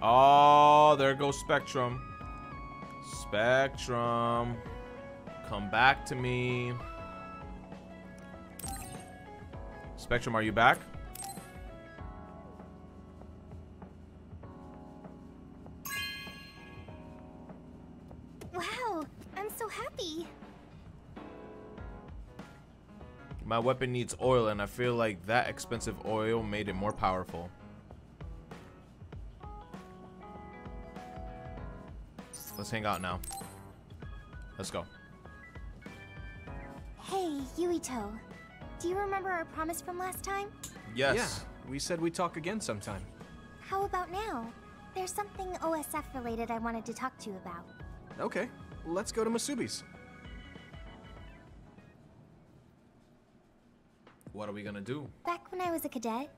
Oh, there goes Spectrum. Spectrum. Come back to me. Spectrum, are you back? Wow, I'm so happy. My weapon needs oil, and I feel like that expensive oil made it more powerful. Let's hang out now. Let's go. Hey, Yuito. Do you remember our promise from last time? Yes. Yeah, we said we'd talk again sometime. How about now? There's something OSF related I wanted to talk to you about. Okay, let's go to Masubi's. What are we gonna do? Back when I was a cadet,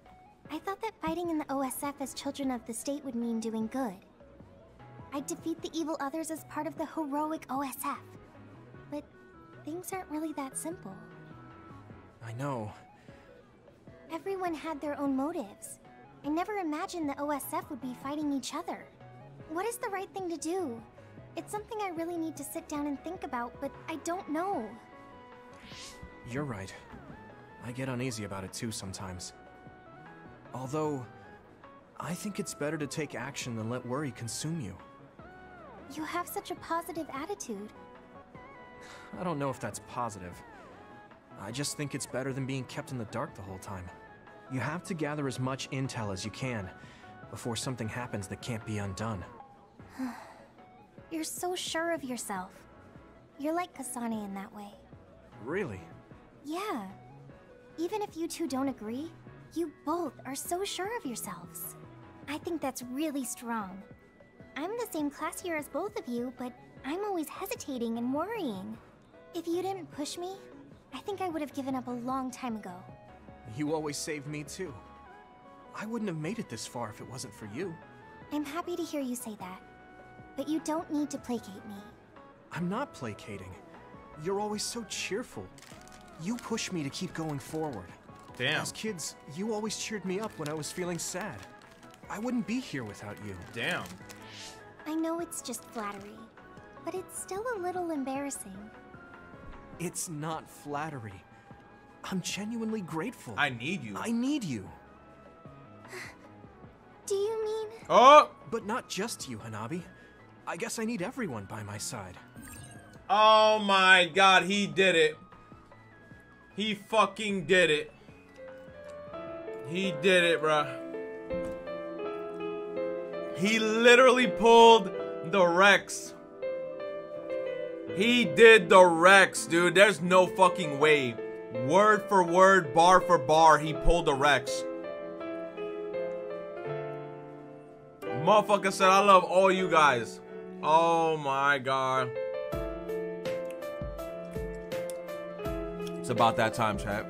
I thought that fighting in the OSF as children of the state would mean doing good. I'd defeat the evil others as part of the heroic OSF. But things aren't really that simple. I know. Everyone had their own motives. I never imagined the OSF would be fighting each other. What is the right thing to do? It's something I really need to sit down and think about, but I don't know. You're right. I get uneasy about it too sometimes. Although, I think it's better to take action than let worry consume you. You have such a positive attitude. I don't know if that's positive. I just think it's better than being kept in the dark the whole time. You have to gather as much intel as you can before something happens that can't be undone. You're so sure of yourself. You're like Kasane in that way. Really? Yeah. Even if you two don't agree, you both are so sure of yourselves. I think that's really strong. I'm the same class year as both of you, but I'm always hesitating and worrying. If you didn't push me, I think I would have given up a long time ago. You always saved me too. I wouldn't have made it this far if it wasn't for you. I'm happy to hear you say that. But you don't need to placate me. I'm not placating. You're always so cheerful. You push me to keep going forward. Damn. As kids, you always cheered me up when I was feeling sad. I wouldn't be here without you. Damn. I know it's just flattery, but it's still a little embarrassing. It's not flattery. I'm genuinely grateful. I need you. I need you. Do you mean... Oh! But not just you, Hanabi. I guess I need everyone by my side. Oh my god, he did it. He fucking did it. He did it, bruh. He literally pulled the Rex. He did the Rex, dude. There's no fucking way. Word for word, bar for bar, he pulled the Rex. Motherfucker said, I love all you guys. Oh my god. It's about that time, chat.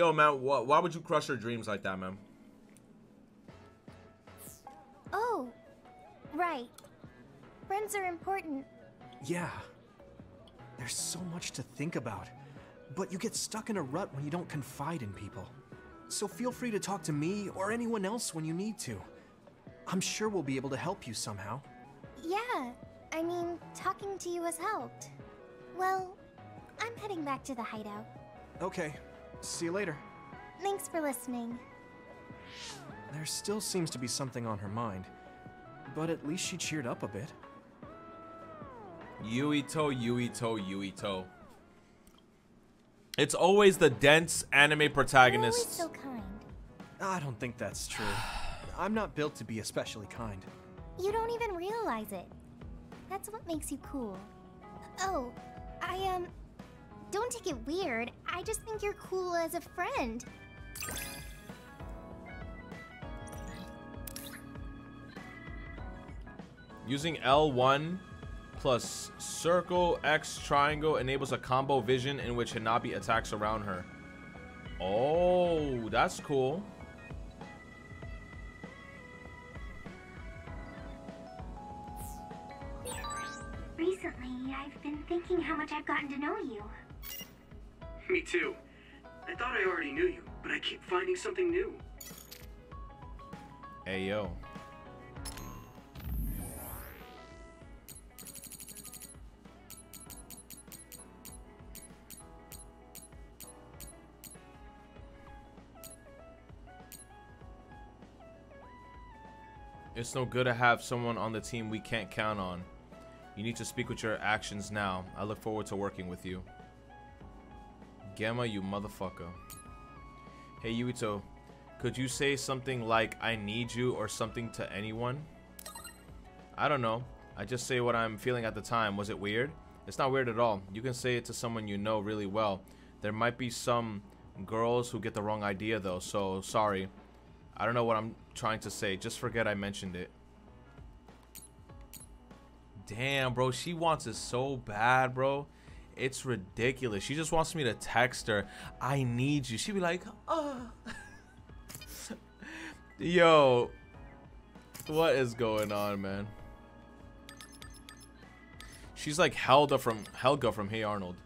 Yo, man, wh why would you crush your dreams like that, man? Oh, right. Friends are important. Yeah. There's so much to think about. But you get stuck in a rut when you don't confide in people. So feel free to talk to me or anyone else when you need to. I'm sure we'll be able to help you somehow. Yeah, I mean, talking to you has helped. Well, I'm heading back to the hideout. Okay, see you later. Thanks for listening. There still seems to be something on her mind, but at least she cheered up a bit. Yuito, Yuito, Yuito. It's always the dense anime You're protagonists. always so kind. I don't think that's true. I'm not built to be especially kind. You don't even realize it. That's what makes you cool. Oh, I, um, don't take it weird. I just think you're cool as a friend. Using L1 plus circle X triangle enables a combo vision in which Hanabi attacks around her. Oh, that's cool. Recently, I've been thinking how much I've gotten to know you. Me too. I thought I already knew you. but I keep finding something new. Hey, yo. It's no good to have someone on the team we can't count on. You need to speak with your actions now. I look forward to working with you. Gemma, you motherfucker. Hey, Yuito. Could you say something like, I need you, or something to anyone? I don't know. I just say what I'm feeling at the time. Was it weird? It's not weird at all. You can say it to someone you know really well. There might be some girls who get the wrong idea, though, so sorry. I don't know what I'm trying to say. Just forget I mentioned it. Damn, bro. She wants it so bad, bro. It's ridiculous. She just wants me to text her, I need you. She'd be like, oh. Yo. What is going on, man? She's like Helga from Helga from Hey Arnold.